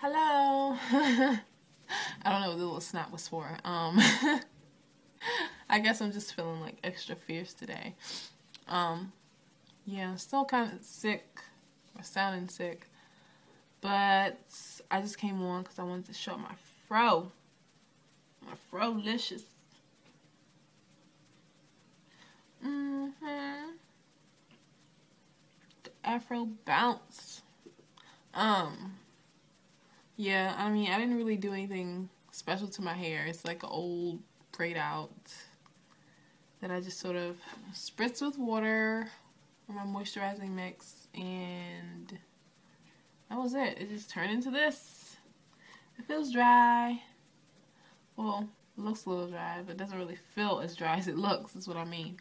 Hello. I don't know what the little snap was for. Um, I guess I'm just feeling like extra fierce today. Um, yeah, still kind of sick or sounding sick, but I just came on because I wanted to show my fro. My fro-licious. Mm-hmm. The Afro bounce. Um, yeah, I mean, I didn't really do anything special to my hair. It's like an old braid out that I just sort of spritz with water or my moisturizing mix and that was it. It just turned into this. It feels dry. Well, looks a little dry, but doesn't really feel as dry as it looks, is what I mean.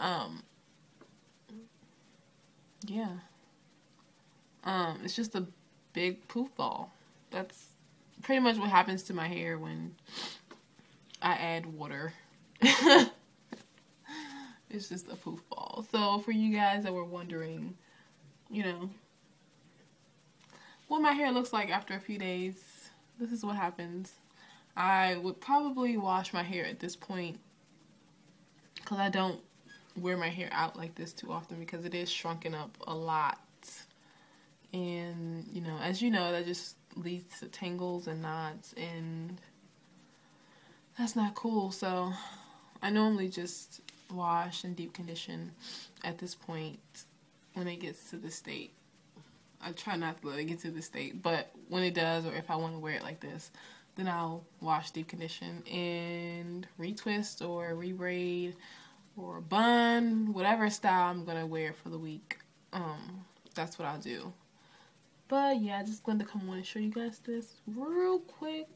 Um, yeah. Um, it's just a big poof ball that's pretty much what happens to my hair when I add water. it's just a poof ball. So for you guys that were wondering, you know, what my hair looks like after a few days, this is what happens. I would probably wash my hair at this point because I don't wear my hair out like this too often because it is shrunken up a lot. And, you know, as you know, that just leads to tangles and knots and that's not cool. So I normally just wash and deep condition at this point when it gets to the state. I try not to let it get to the state but when it does or if I want to wear it like this then I'll wash deep condition and retwist or rebraid or bun whatever style I'm gonna wear for the week. Um that's what I'll do but yeah, I just wanted to come on and show you guys this real quick.